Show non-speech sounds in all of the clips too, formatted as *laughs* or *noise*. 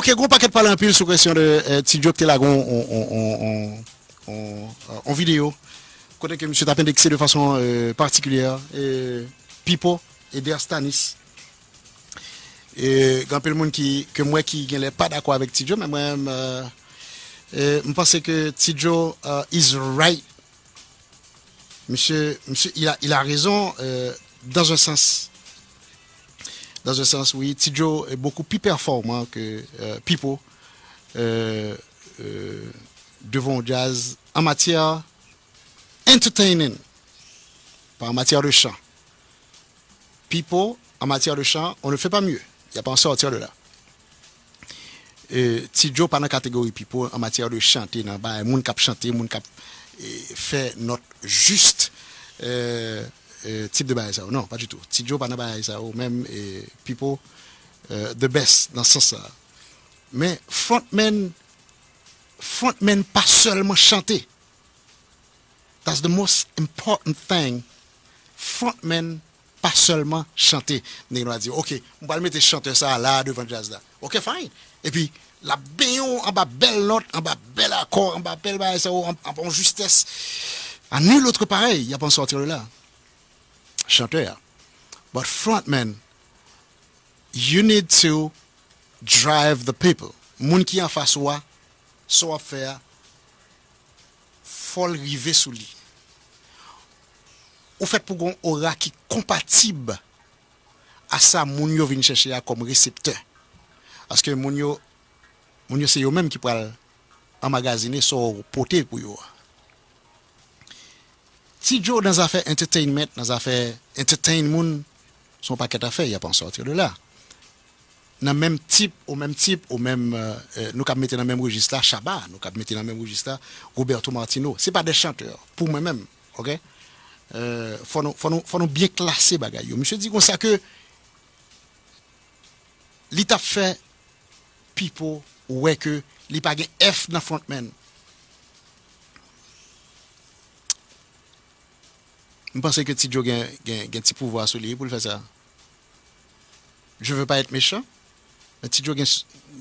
Ok, gros paquet de parler un peu sur question de euh, Tidjo en, vidéo. Côté que monsieur t'a indexé de façon euh, particulière. Et Pipo et Der Stanis. Et grand peu le monde qui, que moi qui n'est pas d'accord avec Tidjo, mais moi, euh, je pense que Tidjo is right. Monsieur, monsieur il, a, il a raison dans un sens. Dans un sens, oui. Tidjo est beaucoup plus performant que euh, Pipo euh, euh, devant jazz en matière entertaining, pas en matière de chant. Pipo, en matière de chant, on ne fait pas mieux. Il n'y a pas en sortir de là. Tidjo, pas la catégorie Pipo, en matière de chanter, dans bah, moun cap chanter, moun cap fait notre juste euh, euh, Eh, type de bagay sa ou. Non, pas du tout. Tidjo pa nan bagay sa ou, non, mèm Pipo, de eh, eh, best nan sens sa. Mè frontmen, frontmen pa seulement chante. That's the most important thing. Frontmen pa seulement chante. Nè yon a di, ok, mbal mette chante sa la devan jazz da. Ok, fine. E pi, la beyon an ba bel not, an ba bel akor, an ba bel bagay sa ou, an bon justesse. An nè l'autre pareil, y a pan sortir le la. chanteur. But frontmen, you need to drive the people. Moun ki an faswa, so ap fè, fol rive sou li. Ou fèt pou gon ora ki kompatib a sa moun yo vin chèche ya kom resepte. Aske moun yo, moun yo se yo menm ki pral amagazine so pote pou yo a. Si Joe dans affaire entertainment, dans affaire entertain moun, son paquet d'affaires, il n'y a pas en sortir de là. Dans le même type, au même type, au même, nous cap mettre dans le même registre là, nous cap mettre dans le même registre Roberto Martino. C'est pas des chanteurs, pour moi-même, ok? Euh, faut nous, faut nous, faut nous bien classer bagay yo. Monsieur dit comme ça que, l'état fait, people, ouais que, li pas gen F dans frontman. Je pense que Tidjo a un petit pouvoir sur lui pour le faire ça. Je ne veux pas être méchant, mais Tidjo a un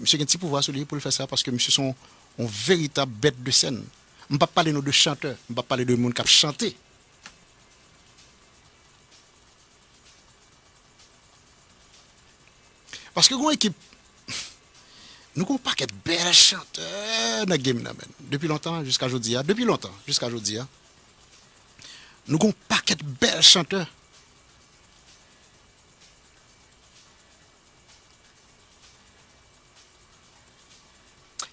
petit pouvoir sur lui pour le faire ça parce que monsieur sont une véritable bête de scène. Je ne pas parler de chanteurs, je ne pas parler de monde qui a chanté. Parce que une équipe, *laughs* nous avons pas de belles chanteurs dans le game. Depuis longtemps jusqu'à aujourd'hui. Depuis longtemps jusqu'à aujourd'hui. Nous avons paquet de belles chanteurs.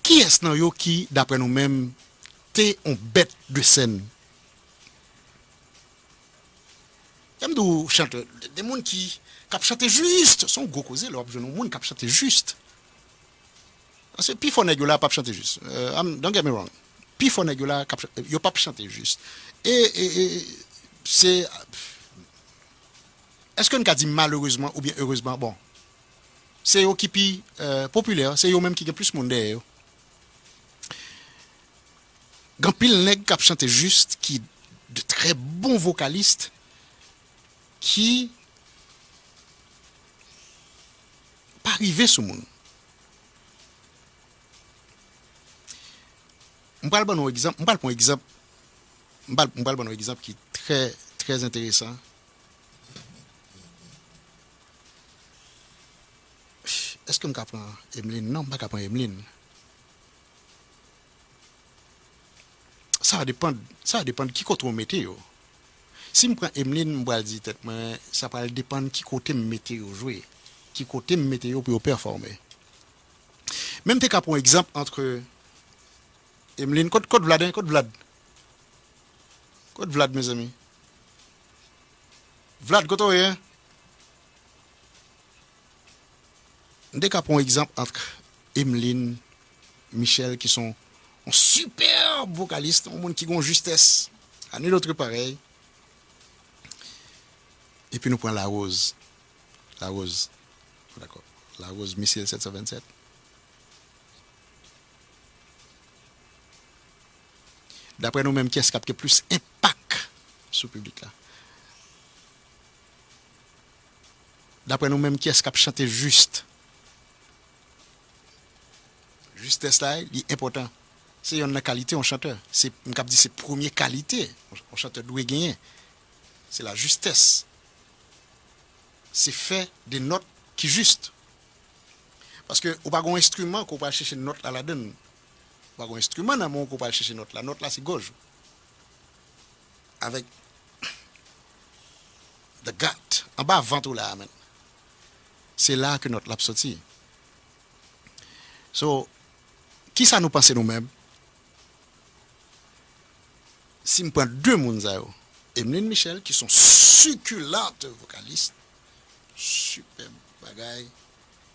Ki es nan yo ki, dapre nou men, te on bet de sen? Yam dou chante, de moun ki kap chante juste, son go koze lop, jenon moun kap chante juste. Ase pi fon e gyo la pap chante juste. Uh, don't get me wrong. Pi fon e gyo la kap chante, yo pap chante juste. E, e, e, se, eske nou ka di malourezman ou bien heurezman, bon, se yo ki pi euh, popüler, se yo menm ki ke plus moun de yo. Gampil neg kap chante just ki de tre bon vokalist ki pa rive sou moun. Mbal ban nou ekzamp, mbal pon ekzamp, mbal ban nou ekzamp ki tre très intéressant. Est-ce que je prends Emeline? Non pas prendre Emeline. Ça dépend ça dépend de qui côté météo si je prends Emeline je vais dire tête ça va dépendre qui côté météo jouer. Qui côté météo pour performer. Même tu as un exemple entre Emeline code Vlad code Vlad. Code Vlad mes amis Vlad koto hein? Qu'on prend un exemple entre Emeline, Michel, qui sont un super vocaliste, un monde qui ont justesse, à nul autre pareil. Et puis nous prenons la rose. La rose. D'accord. La rose Missile 727. D'après nous-mêmes, qui est-ce qui a plus impact sur le public Dapre nou menm ki eskap chante juste. Justesse la, li important. Se yon nan kalite, on chante. Se, mkap di, se premier kalite, on chante dwe genyen. Se la justesse. Se fe de not ki juste. Paske ou bagon instrument ko pa cheche not la la den. Ou bagon instrument nan moun ko pa cheche not la. Not la se goj. Avèk the gut. An ba vantou la amen. C'est là que notre l'a sorti. So, qui ça nous pense nous-mêmes? Si je prends deux personnes, Emeline Michel, qui sont succulentes vocalistes, super bagaille,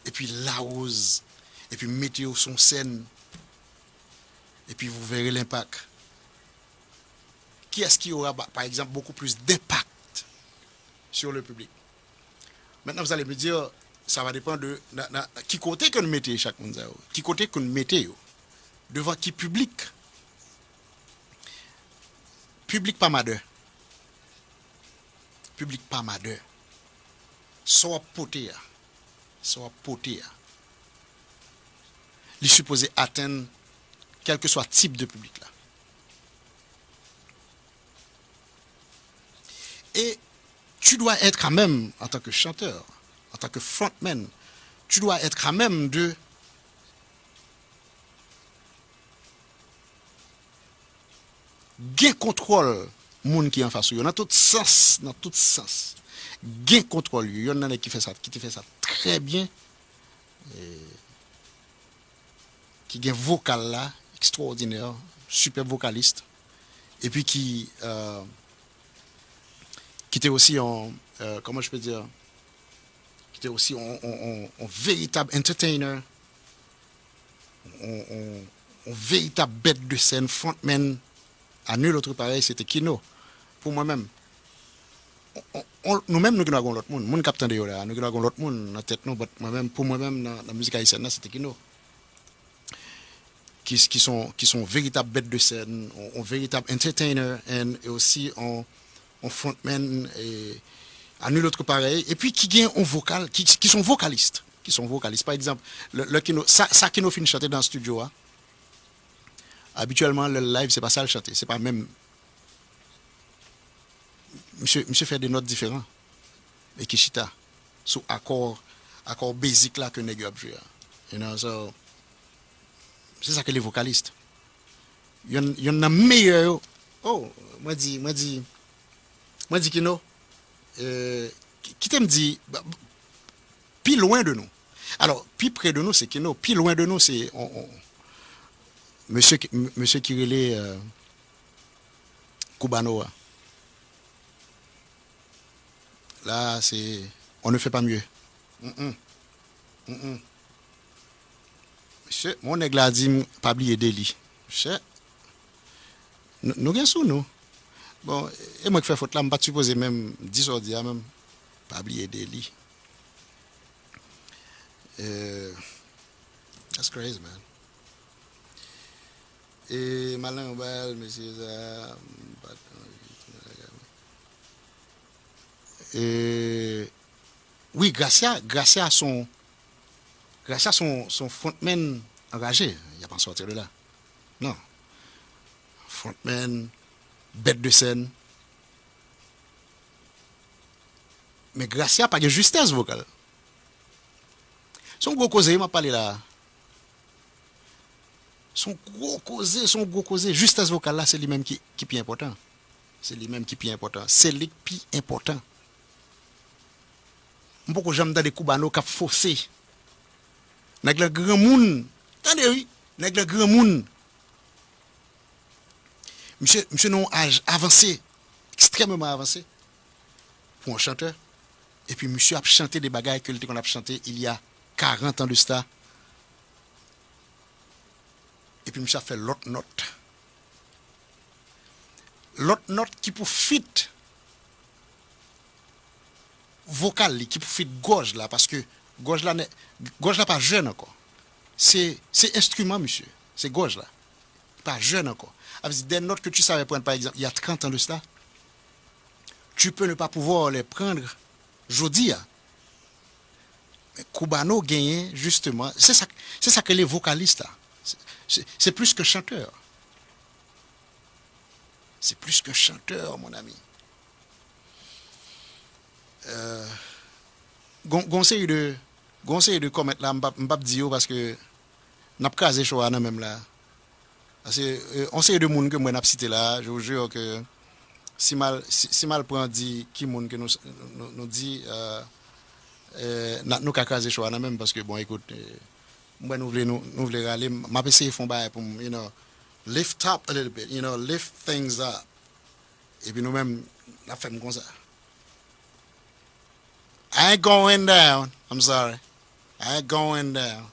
et puis Laose, et puis Météo son scène, et puis vous verrez l'impact. Qui est-ce qui aura, par exemple, beaucoup plus d'impact sur le public? Maintenant, vous allez me dire, ça va dépendre de qui côté que nous mettez chaque monde qui côté que nous mettez devant qui public. Public pas madeur. Public pas madeur. Soit poté soit poté il supposé atteindre quel que soit type de public là. Et tu dois être quand même en tant que chanteur en tant que frontman, tu dois être à même de gain contrôle monde qui est en face dans tout sens dans tout sens. Gain contrôle. Il y en a qui fait ça qui fait ça très bien. Qui gain vocal là extraordinaire super vocaliste. Et puis qui euh, qui était aussi en euh, comment je peux dire aussi un, véritable entertainer, un, véritable bête de scène, frontman. À nul autre pareil, c'était Kino. Pour moi-même. Nous-mêmes, nous avons l'autre monde. Nous captain de là, nous avons l'autre monde dans tête. Moi-même, pour moi-même, la musique haïtienne, c'était Kino. Qui, qui, sont, qui sont véritables bêtes de scène, un, véritable entertainer et aussi un frontman. Et, à nul autre pareil, et puis qui gagnent un vocal, qui, sont vocalistes, qui sont vocalistes. Par exemple, ça, qui nous finit chanter dans le studio, hein. habituellement le live, c'est pas ça le chanter, c'est pas même. Monsieur, fait des notes différentes, et qui chita, sous accord, accord basique là que Nègre a joué. You know, so, c'est ça que les vocalistes. Il y en a meilleur. Oh, moi dis, moi dis, moi dis Kino Euh, qui t'aime dit, plus loin de nous. Alors, plus près de nous, c'est Kino. Plus loin de nous, c'est... On, on, monsieur, monsieur Kirele euh, Koubanoa. Là, c'est... On ne fait pas mieux. Mm -mm. Mm monsieur, mon aigle a dit, pas oublier Deli. Monsieur, nous, nous, sous nous. Bon, e mwen ki fè fote la, mwen pa t'suppose mèm disordi a mèm, pa bliye de li. Uh, that's crazy, man. E malan yon bal, mwen se yon sa, mwen pa t'suppose. E, oui, Gracia, Gracia son, Gracia son, son frontman enraje, y a pan sortir de la. Non. Frontman, bête de scène. Mais Gracia pas de justesse vocale. Son gros causé, il m'a parlé là. Son gros causé, son gros causé, justesse vocale là, c'est lui-même qui, qui est plus important. C'est lui-même qui est plus important. C'est lui qui est plus important. Beaucoup j'aime dans des Cubano qui faussé. Nèg le grand monde. Attendez oui, nèg le grand monde Monsieur, monsieur non âge avancé, extrêmement avancé, pour un chanteur. Et puis monsieur a chanté des bagailles que qu'on a chanté il y a 40 ans de cela. Et puis monsieur a fait l'autre note. L'autre note qui pour fit vocal, qui pour fit gorge là, parce que gorge là, gorge là pas jeune encore. C'est instrument, monsieur. C'est gorge là. Pas jeune encore des notes que tu savais prendre, par exemple, il y a 30 ans de cela, tu peux ne pas pouvoir les prendre aujourd'hui. Hein. Mais Kubano gagne justement, c'est ça, ça que les vocalistes, c'est plus que chanteur. C'est plus que chanteur, mon ami. Euh, de conseil de commettre là, parce que n'a pas casé choix même là. Ase, eh, on se yon de moun ke mwen ap site la, je ou jure ke si mal, si, si mal pran di ki moun ke nou, nou, nou di, uh, eh, na, nou kakaze chwa nan menm, paske bon, ekout, eh, mwen nou vle, nou, nou vle rale, ma pe se yon fon baye pou, you know, lift up a little bit, you know, lift things up. E pi nou menm, la fem kon sa. I ain't going down, I'm sorry, I ain't going down.